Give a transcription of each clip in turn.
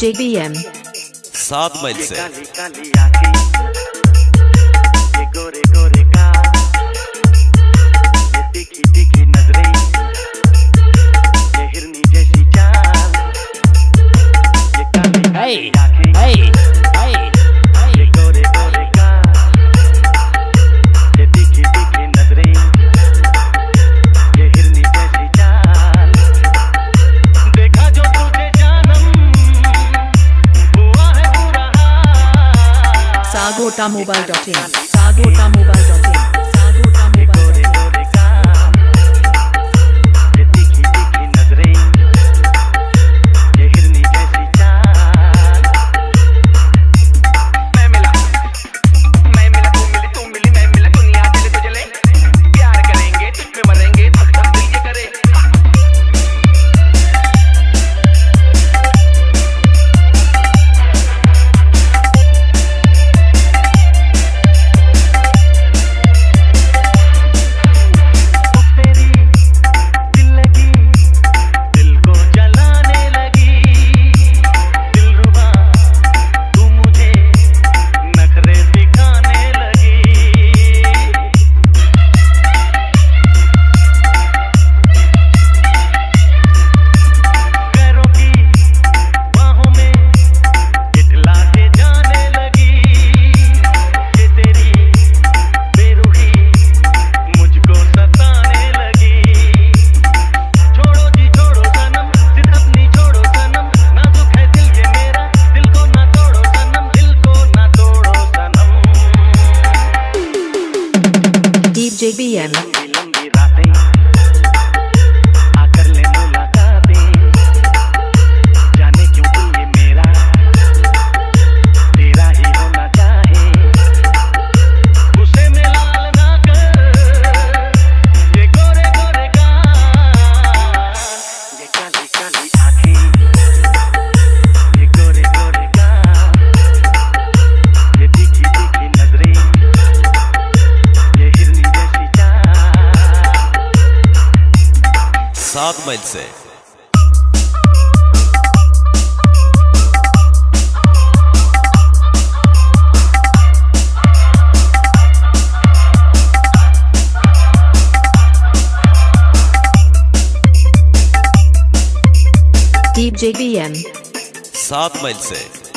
JBM सात मई से। sagotamobile.in. Sagotamobile. से। सात मील से।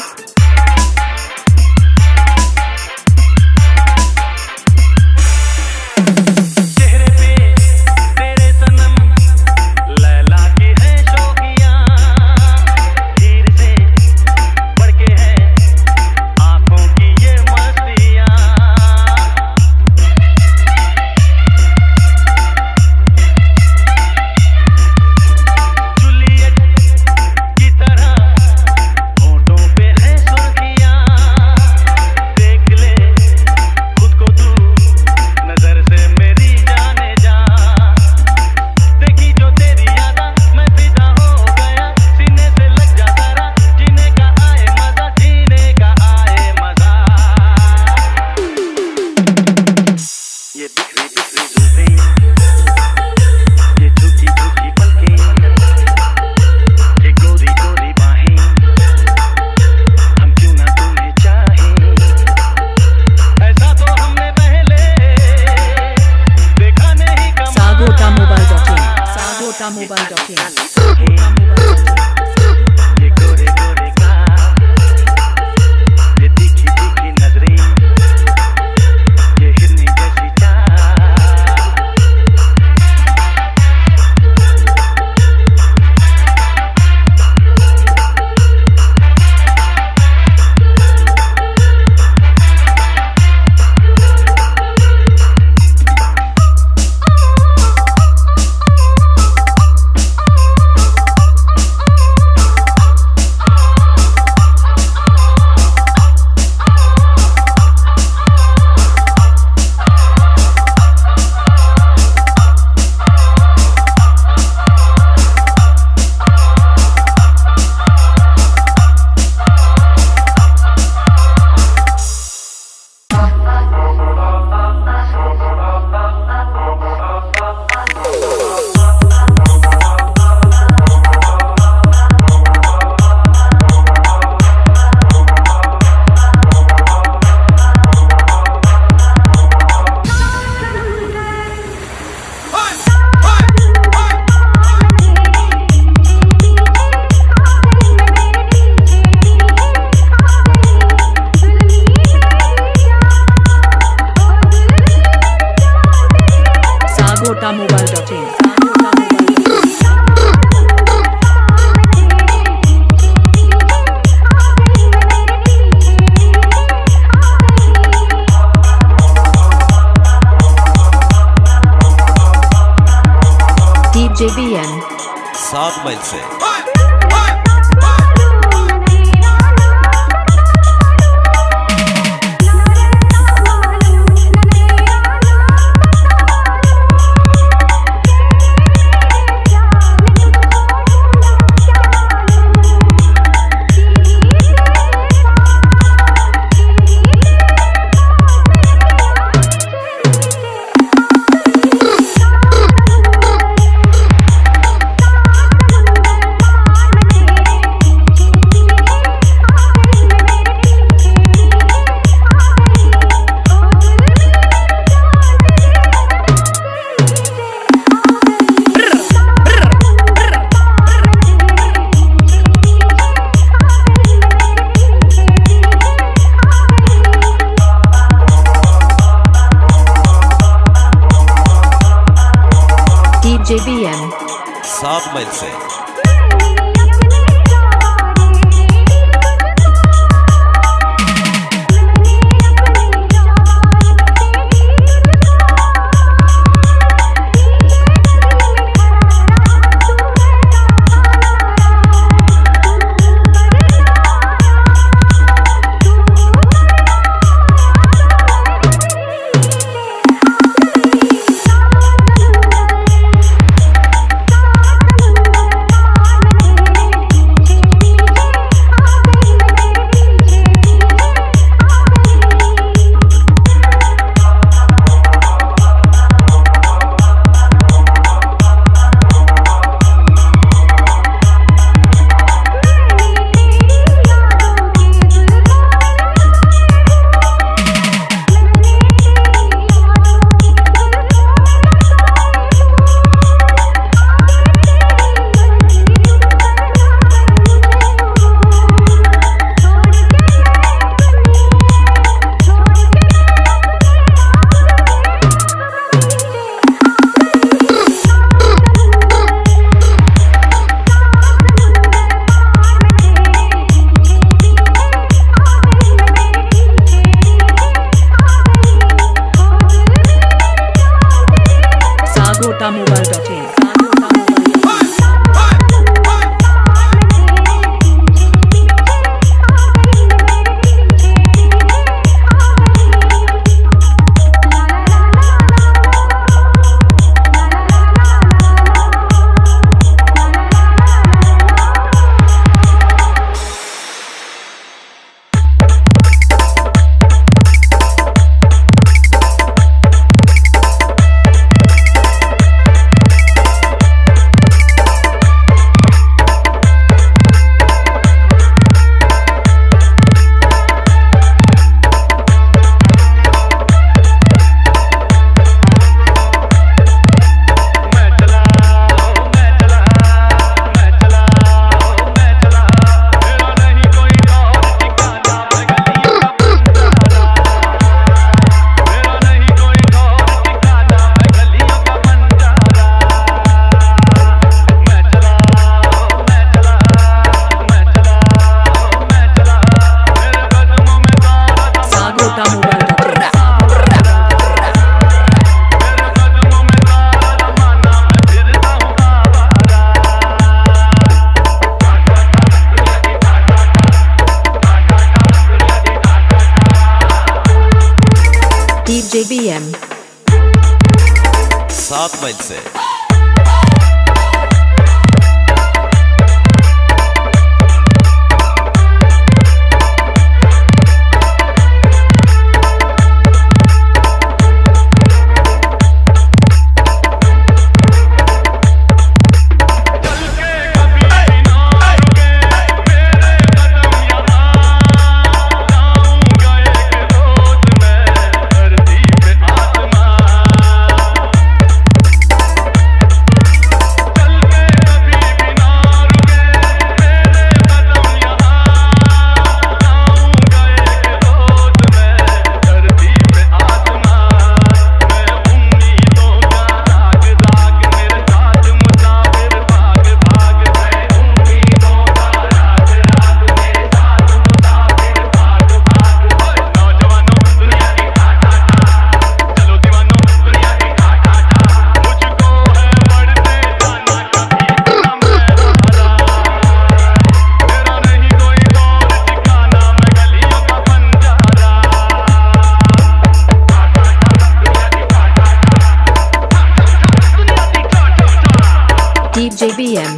सात मील से।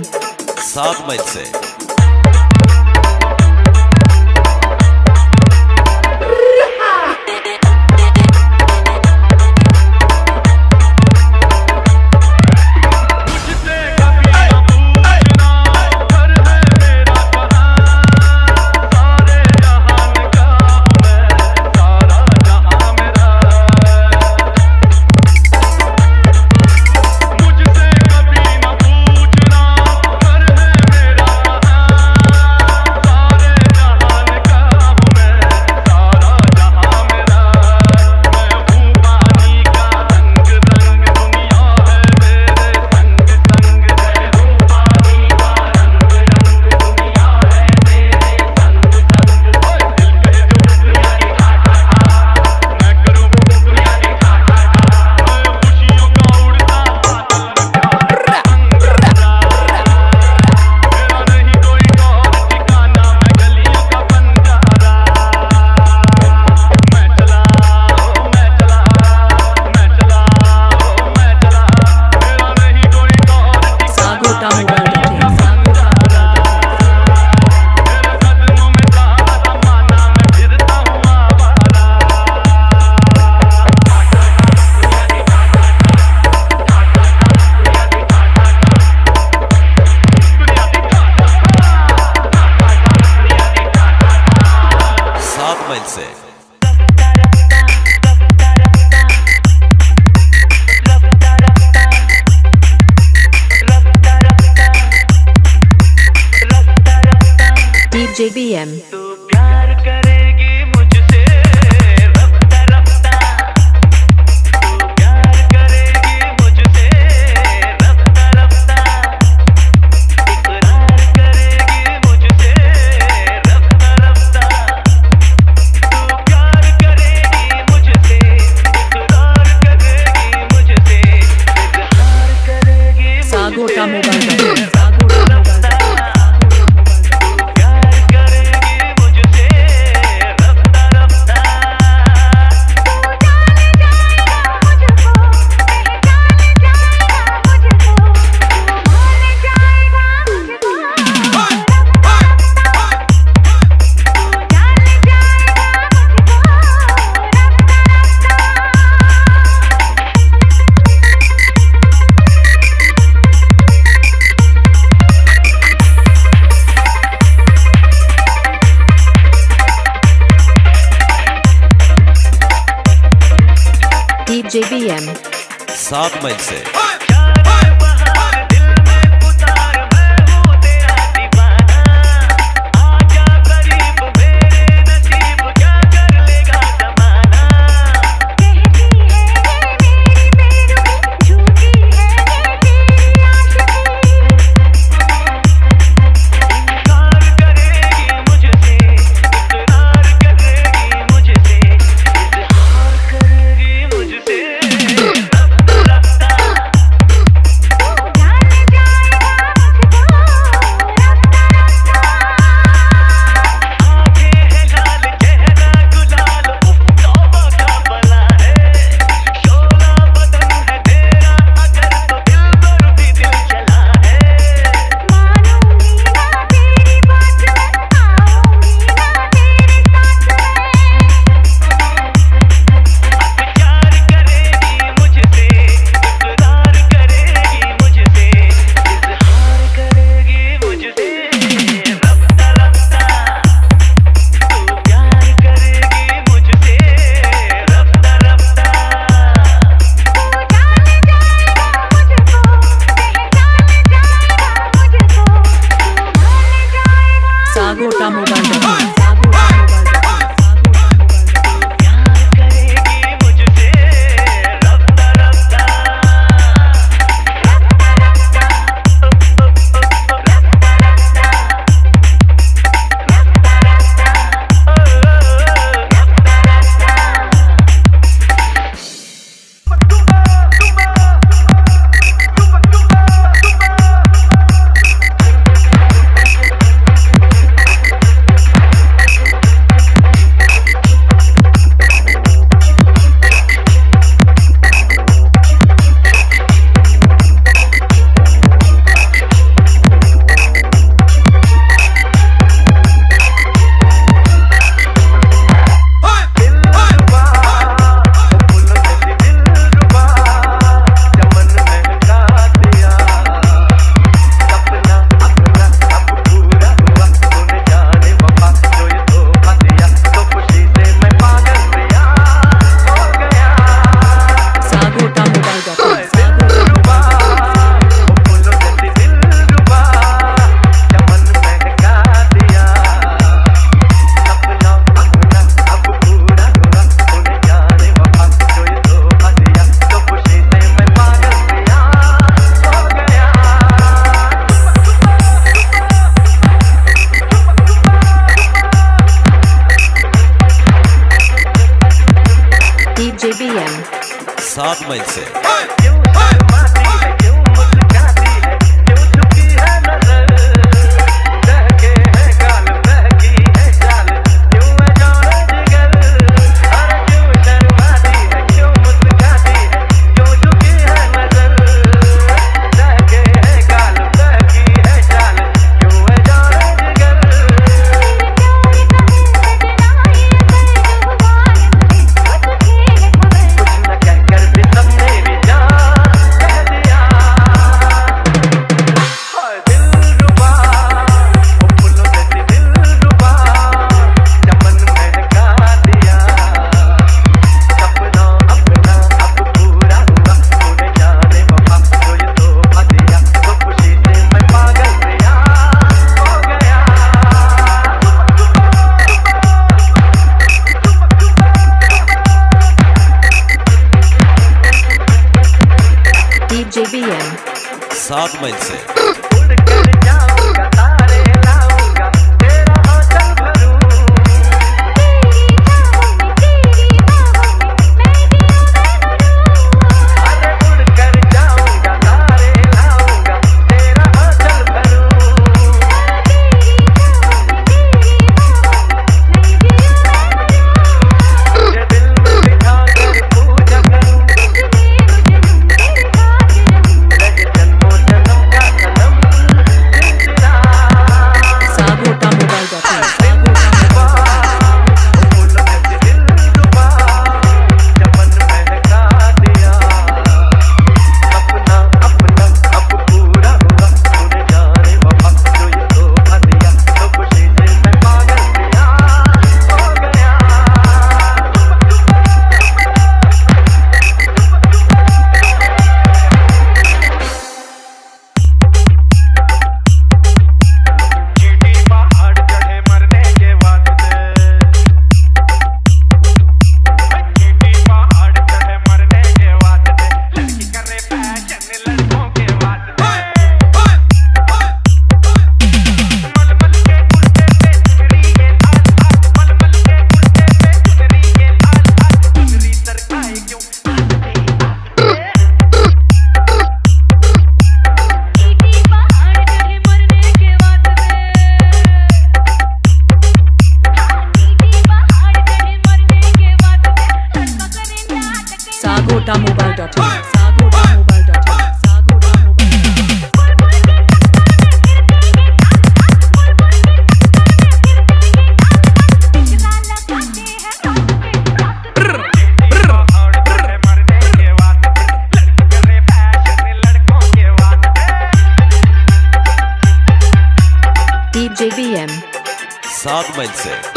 सात मील से। सात मई से। सागोटा मोबाइल डॉट सागोटा मोबाइल डॉट सागोटा DJVM सात मील से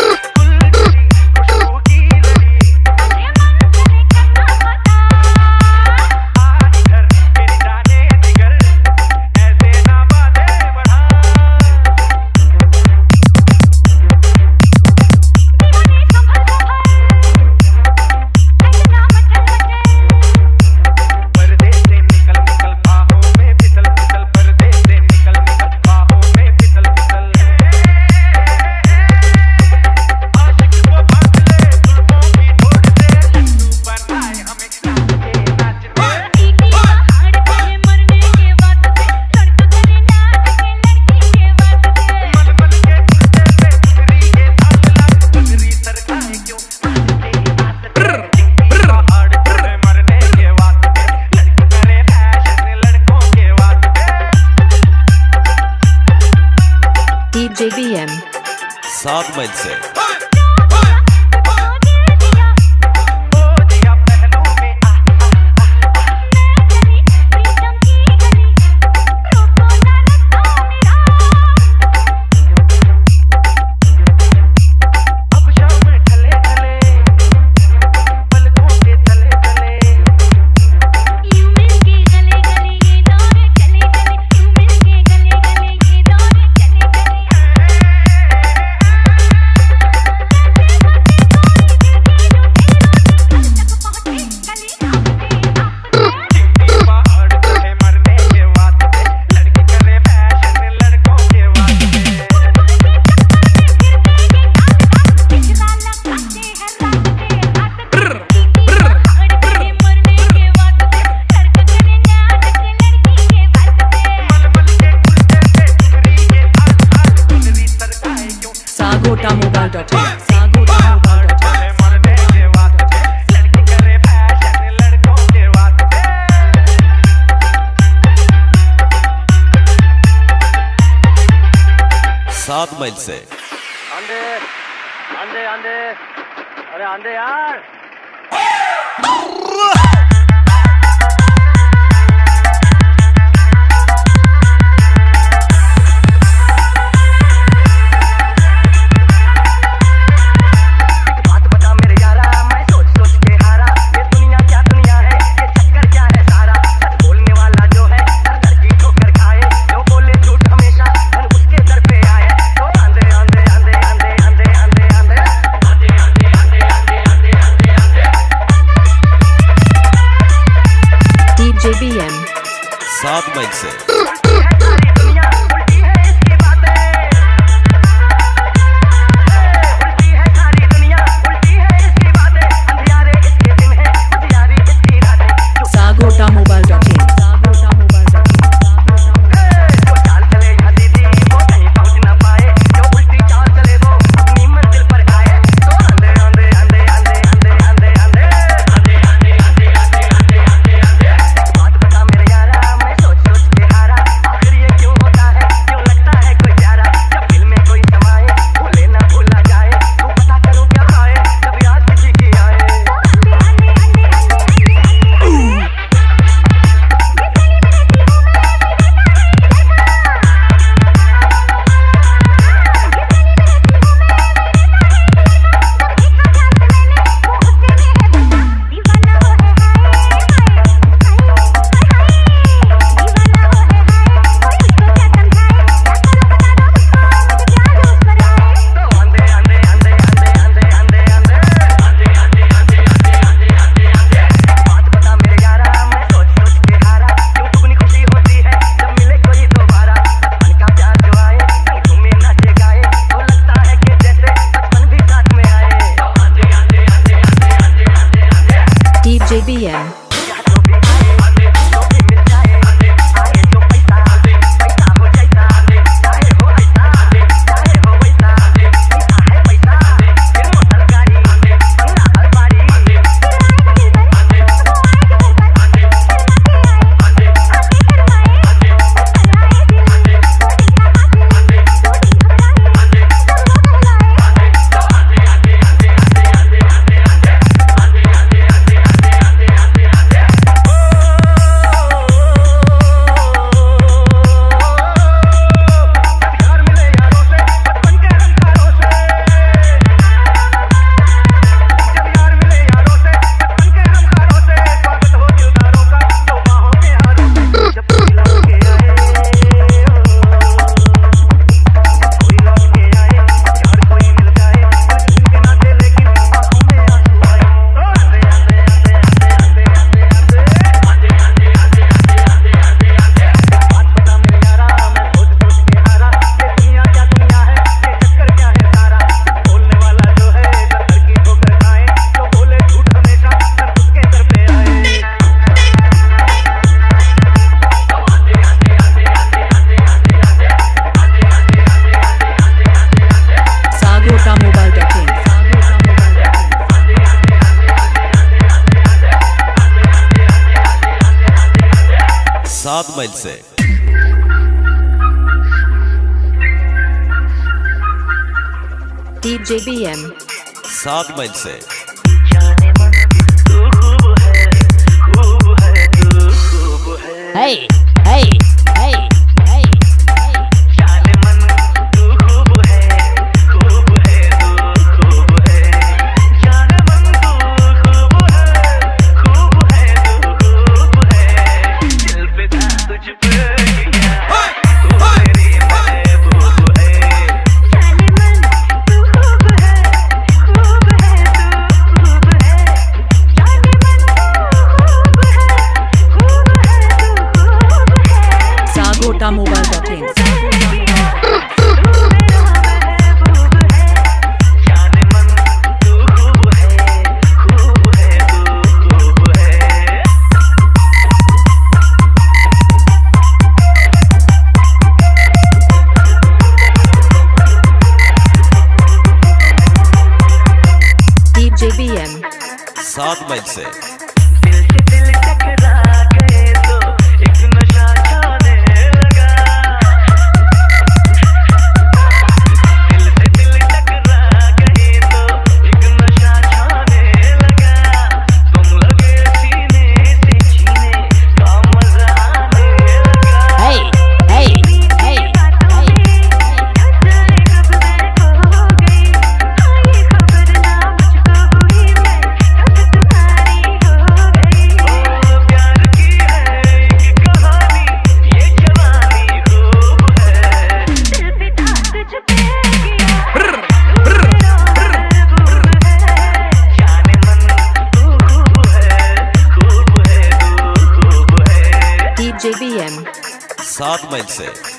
Arnold mindset. बांटा ठेला सागो डालो बांटा ठेला सात मील से। अंडे अंडे अंडे अरे अंडे यार। Bob Langston. सात मील से डीजेबीएम सात मील से Hey! Hey! जेबीएम सात मई से। सात मील से।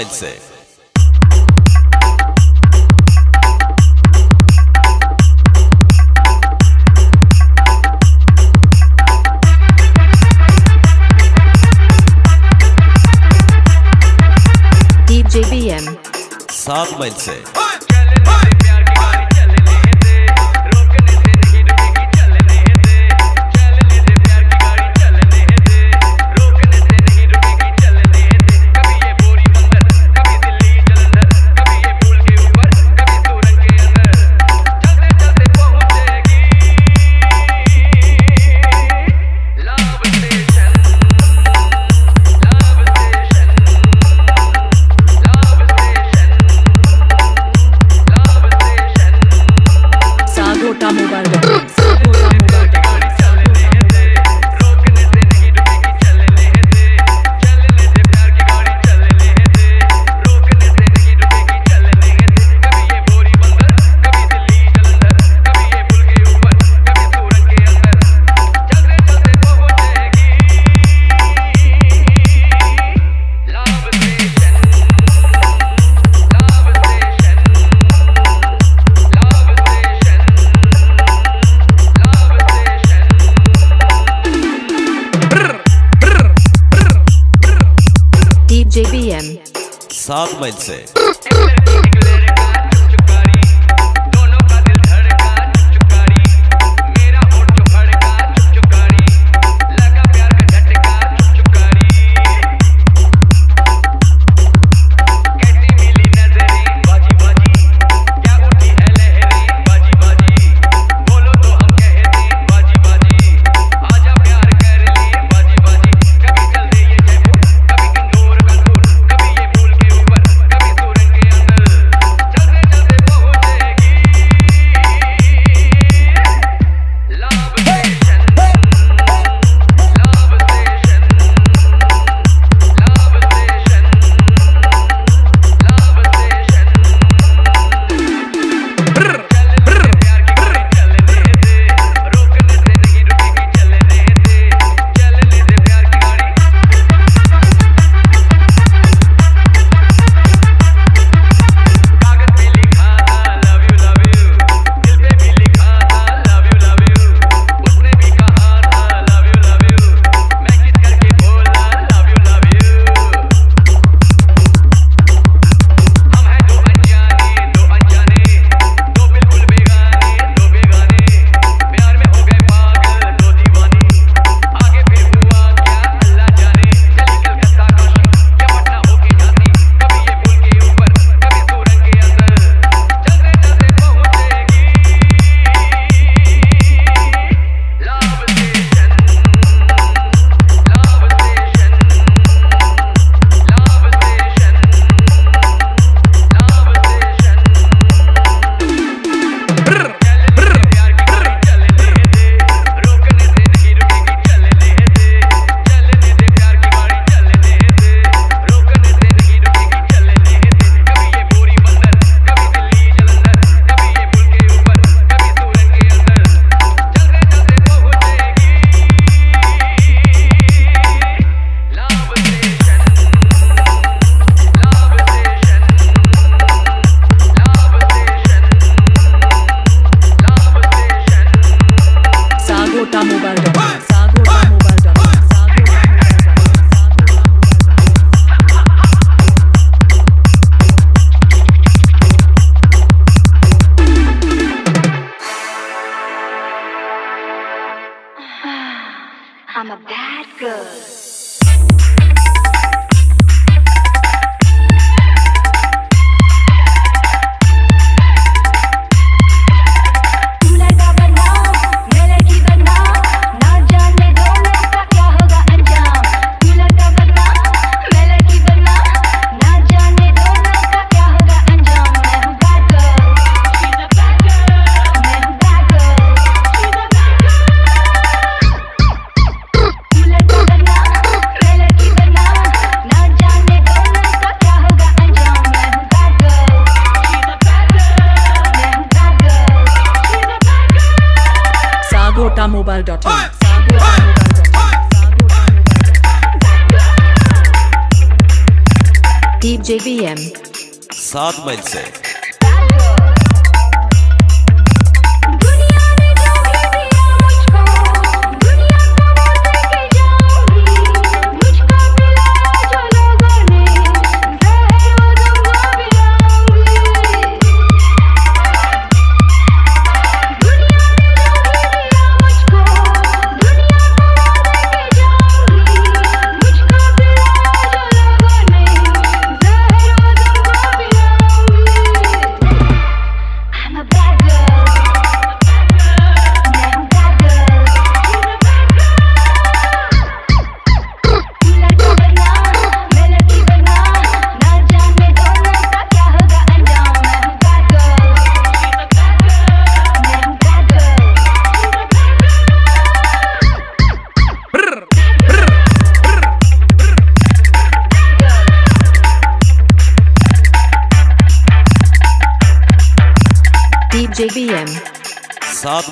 मील से सात मोबाइल से I'd say. JBM सात मील से। DBM. Sad